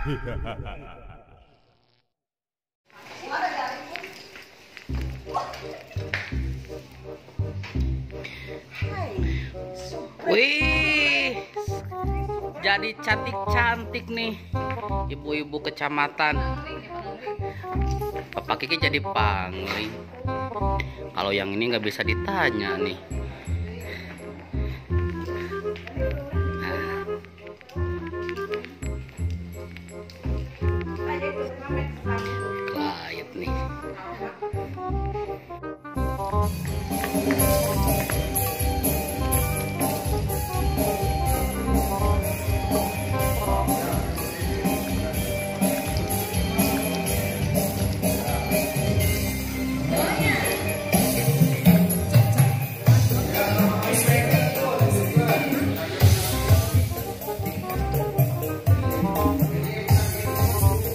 Wih, jadi cantik-cantik nih ibu-ibu kecamatan. Bapak Kiki jadi pangling. Kalau yang ini nggak bisa ditanya nih.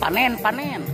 Panen, panen.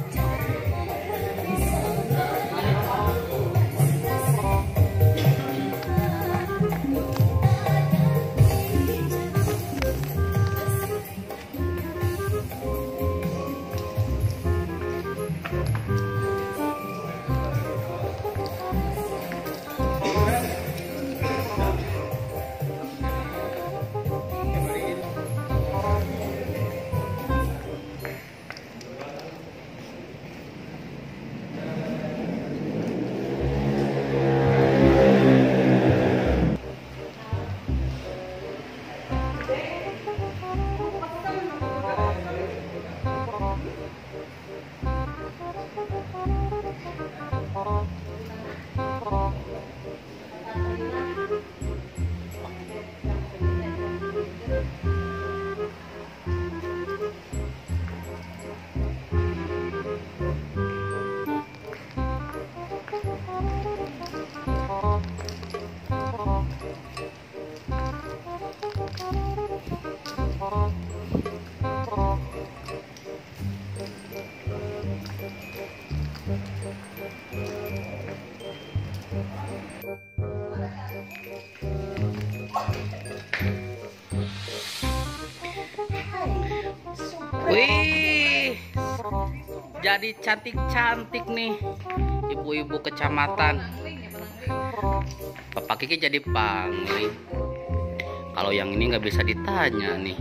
Wih, jadi cantik-cantik nih ibu-ibu kecamatan. Bapak Kiki jadi pangling. Kalau yang ini nggak bisa ditanya nih.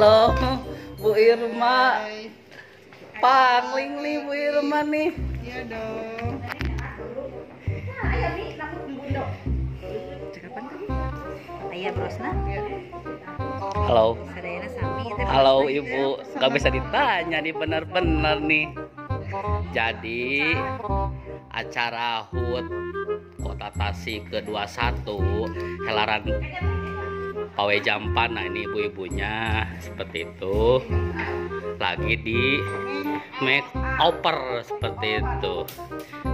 Halo, Bu Irma. Pangling nih Bu Irma nih. Iya dong. Ayah brosna. Halo. Halo brosna, Ibu, teh. nggak bisa ditanya nih benar-benar nih. Jadi acara HUT Kota Tasik ke-21 helaran Pawe Jampan nah ini ibu-ibunya seperti itu. Lagi di make over seperti itu.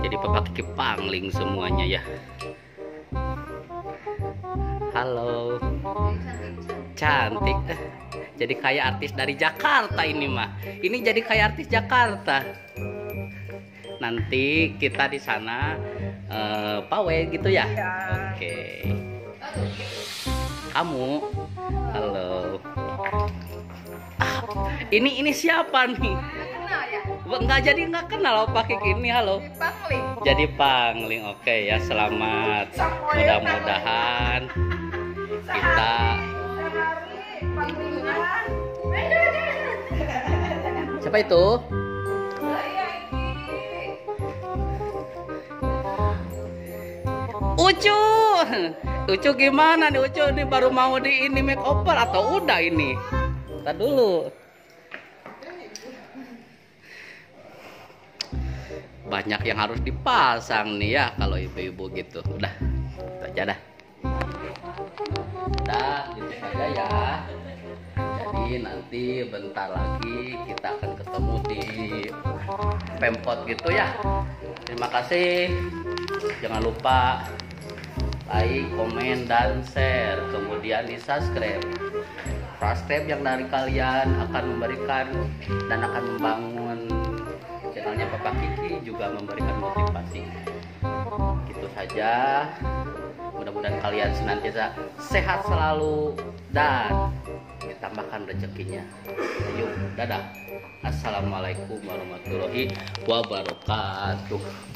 Jadi Kiki pangling semuanya ya. Halo. Cantik. Eh. jadi kayak artis dari Jakarta ini mah ini jadi kayak artis Jakarta. Nanti kita di sana eh, pawe gitu ya? Oke kamu. Halo. Ah, ini ini siapa nih? Nggak jadi nggak kenal Pak Kiki ini halo. Jadi pangling. Oke ya selamat. Mudah-mudahan kita siapa itu? Ucu Ucu gimana nih Ucu? Ini baru mau di ini make over atau udah ini? Kita dulu. Banyak yang harus dipasang nih ya kalau ibu-ibu gitu. Udah itu aja dah. Udah gitu saja ya. Jadi nanti bentar lagi kita akan ketemu di pemkot gitu ya. Terima kasih. Jangan lupa like, komen, dan share kemudian di subscribe. Subscribe yang dari kalian akan memberikan dan akan membangun channelnya Papa Kiki juga memberikan motivasi. Gitu saja. Mudah-mudahan kalian senantiasa sehat selalu dan ditambahkan rezekinya. Yuk dadah. Assalamualaikum warahmatullahi wabarakatuh